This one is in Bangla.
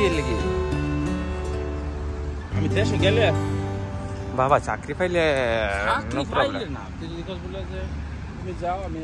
কি লেগে আমি দেশে গেলে বাবা চাকরি পাইলে নো। প্রবলেম না তুমি যাও আমি